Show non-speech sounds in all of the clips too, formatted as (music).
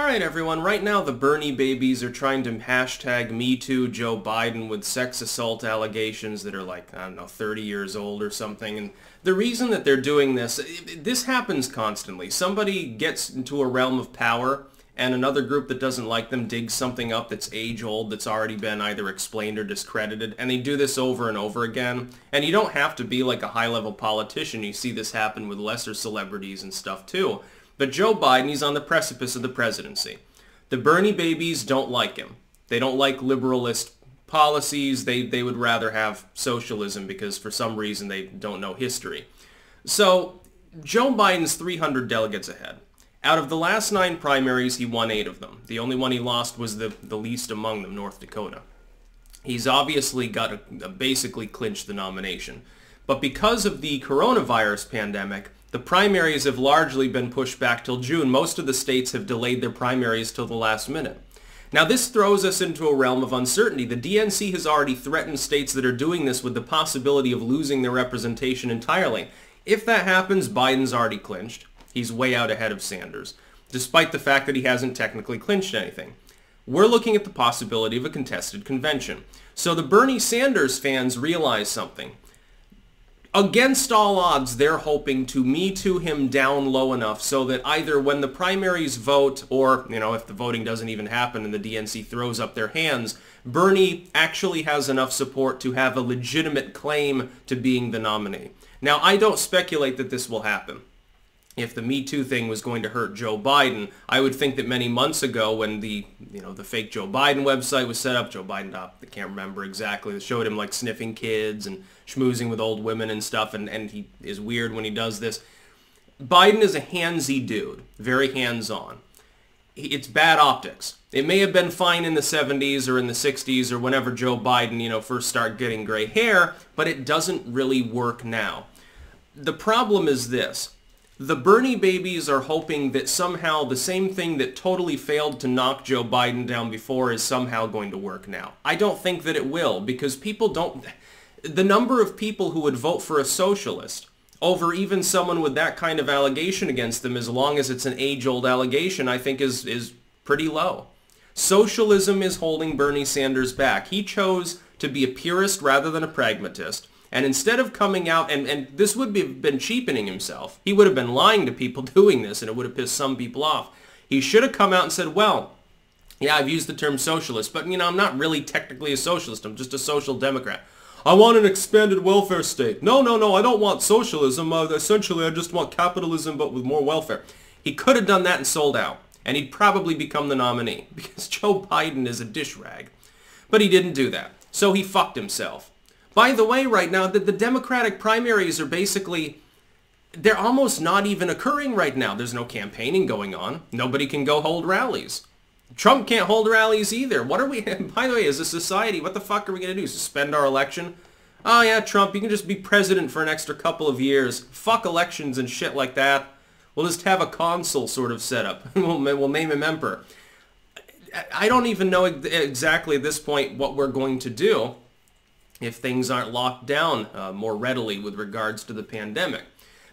All right, everyone. Right now, the Bernie babies are trying to hashtag MeToo Joe Biden with sex assault allegations that are like, I don't know, 30 years old or something. And the reason that they're doing this, this happens constantly. Somebody gets into a realm of power and another group that doesn't like them digs something up that's age old that's already been either explained or discredited and they do this over and over again and you don't have to be like a high level politician you see this happen with lesser celebrities and stuff too but Joe Biden, he's on the precipice of the presidency. The Bernie babies don't like him. They don't like liberalist policies. They, they would rather have socialism because for some reason they don't know history. So Joe Biden's 300 delegates ahead. Out of the last nine primaries, he won eight of them. The only one he lost was the, the least among them, North Dakota. He's obviously got a basically clinched the nomination. But because of the coronavirus pandemic, the primaries have largely been pushed back till June. Most of the states have delayed their primaries till the last minute. Now this throws us into a realm of uncertainty. The DNC has already threatened states that are doing this with the possibility of losing their representation entirely. If that happens, Biden's already clinched. He's way out ahead of Sanders, despite the fact that he hasn't technically clinched anything. We're looking at the possibility of a contested convention. So the Bernie Sanders fans realize something against all odds, they're hoping to me too him down low enough so that either when the primaries vote or, you know, if the voting doesn't even happen and the DNC throws up their hands, Bernie actually has enough support to have a legitimate claim to being the nominee. Now, I don't speculate that this will happen if the Me Too thing was going to hurt Joe Biden, I would think that many months ago when the, you know, the fake Joe Biden website was set up, Joe Biden, uh, I can't remember exactly, it showed him like sniffing kids and schmoozing with old women and stuff, and, and he is weird when he does this. Biden is a handsy dude, very hands-on. It's bad optics. It may have been fine in the 70s or in the 60s or whenever Joe Biden, you know, first started getting gray hair, but it doesn't really work now. The problem is this the Bernie babies are hoping that somehow the same thing that totally failed to knock Joe Biden down before is somehow going to work now. I don't think that it will because people don't... The number of people who would vote for a socialist over even someone with that kind of allegation against them as long as it's an age-old allegation I think is, is pretty low. Socialism is holding Bernie Sanders back. He chose to be a purist rather than a pragmatist. And instead of coming out, and, and this would have been cheapening himself. He would have been lying to people (laughs) doing this, and it would have pissed some people off. He should have come out and said, well, yeah, I've used the term socialist, but, you know, I'm not really technically a socialist. I'm just a social democrat. I want an expanded welfare state. No, no, no, I don't want socialism. Uh, essentially, I just want capitalism, but with more welfare. He could have done that and sold out, and he'd probably become the nominee, (laughs) because Joe Biden is a dish rag. But he didn't do that, so he fucked himself. By the way, right now, the, the Democratic primaries are basically, they're almost not even occurring right now. There's no campaigning going on. Nobody can go hold rallies. Trump can't hold rallies either. What are we, (laughs) by the way, as a society, what the fuck are we going to do? Suspend our election? Oh yeah, Trump, you can just be president for an extra couple of years. Fuck elections and shit like that. We'll just have a consul sort of setup. (laughs) we'll, we'll name him emperor. I don't even know exactly at this point what we're going to do if things aren't locked down uh, more readily with regards to the pandemic.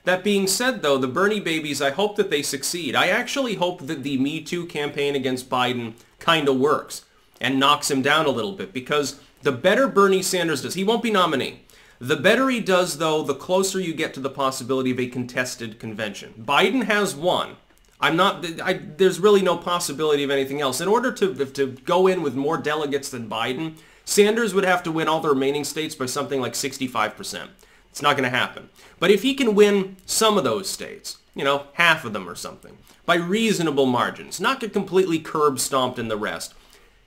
That being said, though, the Bernie babies, I hope that they succeed. I actually hope that the Me Too campaign against Biden kind of works and knocks him down a little bit because the better Bernie Sanders does, he won't be nominee. The better he does, though, the closer you get to the possibility of a contested convention. Biden has won. I'm not, I, there's really no possibility of anything else. In order to, to go in with more delegates than Biden, Sanders would have to win all the remaining states by something like 65%. It's not going to happen. But if he can win some of those states, you know, half of them or something, by reasonable margins, not get completely curb stomped in the rest,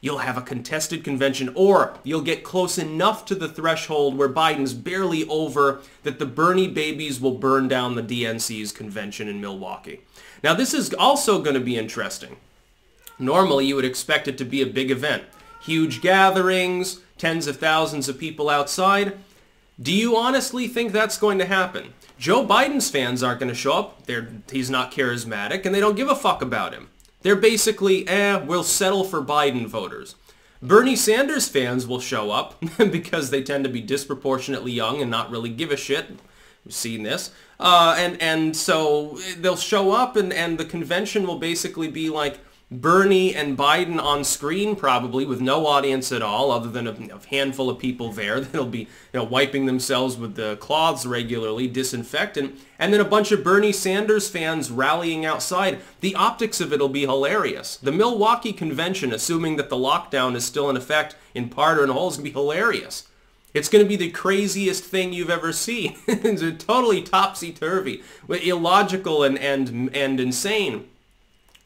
you'll have a contested convention or you'll get close enough to the threshold where Biden's barely over that the Bernie babies will burn down the DNC's convention in Milwaukee. Now this is also going to be interesting. Normally you would expect it to be a big event huge gatherings, tens of thousands of people outside. Do you honestly think that's going to happen? Joe Biden's fans aren't going to show up. They're, he's not charismatic, and they don't give a fuck about him. They're basically, eh, we'll settle for Biden voters. Bernie Sanders fans will show up (laughs) because they tend to be disproportionately young and not really give a shit. We've seen this. Uh, and, and so they'll show up and, and the convention will basically be like, Bernie and Biden on screen probably with no audience at all other than a, a, handful of people there (laughs) that'll be you know, wiping themselves with the cloths regularly, disinfectant, and then a bunch of Bernie Sanders fans rallying outside. The optics of it will be hilarious. The Milwaukee convention, assuming that the lockdown is still in effect in part or in whole, is going to be hilarious. It's going to be the craziest thing you've ever seen. (laughs) it's totally topsy-turvy, illogical and, and, and insane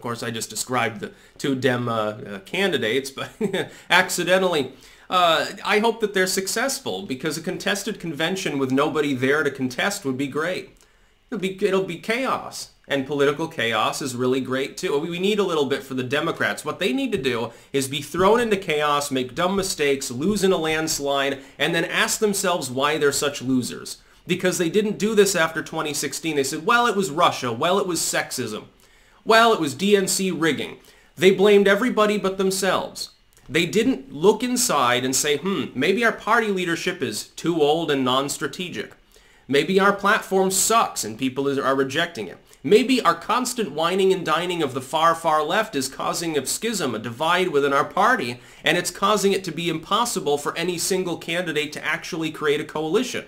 course, I just described the two Dem uh, uh, candidates, but (laughs) accidentally. Uh, I hope that they're successful because a contested convention with nobody there to contest would be great. It'll be, it'll be chaos. And political chaos is really great too. We need a little bit for the Democrats. What they need to do is be thrown into chaos, make dumb mistakes, lose in a landslide, and then ask themselves why they're such losers. Because they didn't do this after 2016. They said, well, it was Russia. Well, it was sexism. Well, it was DNC rigging. They blamed everybody but themselves. They didn't look inside and say, hmm, maybe our party leadership is too old and non-strategic. Maybe our platform sucks and people are rejecting it. Maybe our constant wining and dining of the far, far left is causing a schism, a divide within our party, and it's causing it to be impossible for any single candidate to actually create a coalition.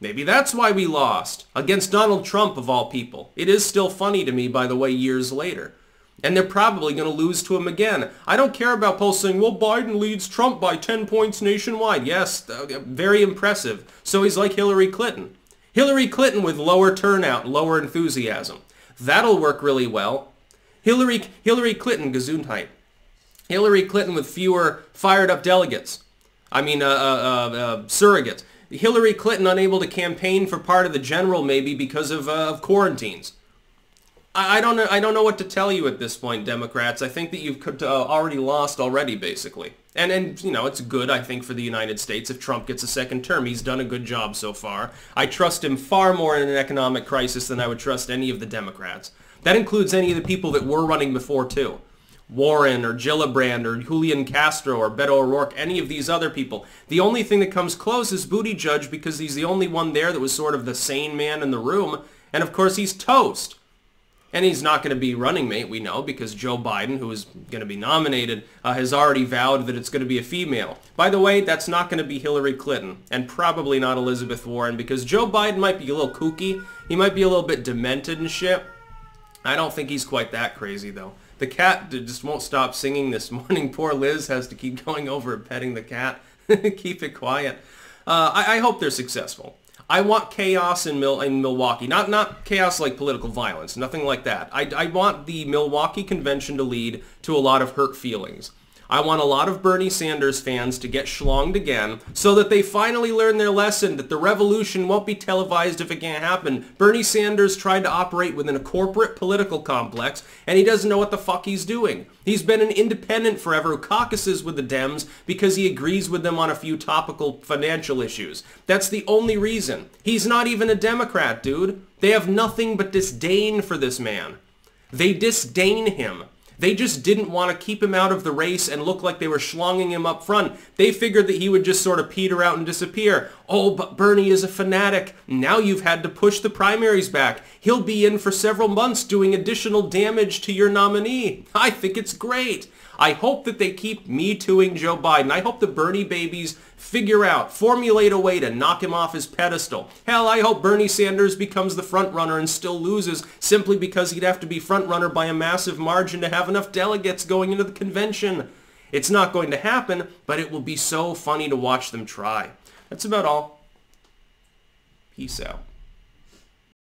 Maybe that's why we lost. Against Donald Trump, of all people. It is still funny to me, by the way, years later. And they're probably going to lose to him again. I don't care about polls saying, well, Biden leads Trump by 10 points nationwide. Yes, uh, very impressive. So he's like Hillary Clinton. Hillary Clinton with lower turnout, lower enthusiasm. That'll work really well. Hillary, Hillary Clinton, Gesundheit. Hillary Clinton with fewer fired up delegates. I mean, uh, uh, uh, uh surrogates. Hillary Clinton unable to campaign for part of the general maybe because of, uh, of quarantines. I, I, don't know. I don't know what to tell you at this point, Democrats. I think that you've uh, already lost already, basically. And and you know it's good I think for the United States if Trump gets a second term. He's done a good job so far. I trust him far more in an economic crisis than I would trust any of the Democrats. That includes any of the people that were running before too. Warren or Gillibrand or Julian Castro or Beto O'Rourke, any of these other people. The only thing that comes close is Buttigieg because he's the only one there that was sort of the sane man in the room. And of course he's toast. And he's not going to be running mate, we know, because Joe Biden, who is going to be nominated, uh, has already vowed that it's going to be a female. By the way, that's not going to be Hillary Clinton, and probably not Elizabeth Warren, because Joe Biden might be a little kooky. He might be a little bit demented and shit. I don't think he's quite that crazy, though. The cat just won't stop singing this (laughs) morning. Poor Liz has to keep going over and petting the cat. (laughs) keep it quiet. Uh, I, I, hope they're successful. I want chaos in, Mil- in Milwaukee. Not not chaos like political violence. Nothing like that. I, I want the Milwaukee convention to lead to a lot of hurt feelings. I want a lot of Bernie Sanders fans to get schlonged again so that they finally learn their lesson that the revolution won't be televised if it can't happen. Bernie Sanders tried to operate within a corporate political complex and he doesn't know what the fuck he's doing. He's been an independent forever who caucuses with the Dems because he agrees with them on a few topical financial issues. That's the only reason. He's not even a Democrat, dude. They have nothing but disdain for this man. They disdain him. They just didn't want to keep him out of the race and look like they were schlonging him up front. They figured that he would just sort of peter out and disappear. Oh, but Bernie is a fanatic. Now you've had to push the primaries back. He'll be in for several months doing additional damage to your nominee. I think it's great. I hope that they keep me tooing Joe Biden. I hope the Bernie babies figure out, formulate a way to knock him off his pedestal. Hell, I hope Bernie Sanders becomes the front runner and still loses simply because he'd have to be front runner by a massive margin to have enough delegates going into the convention. It's not going to happen, but it will be so funny to watch them try. That's about all. Peace out.